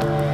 Choo,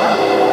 Quack,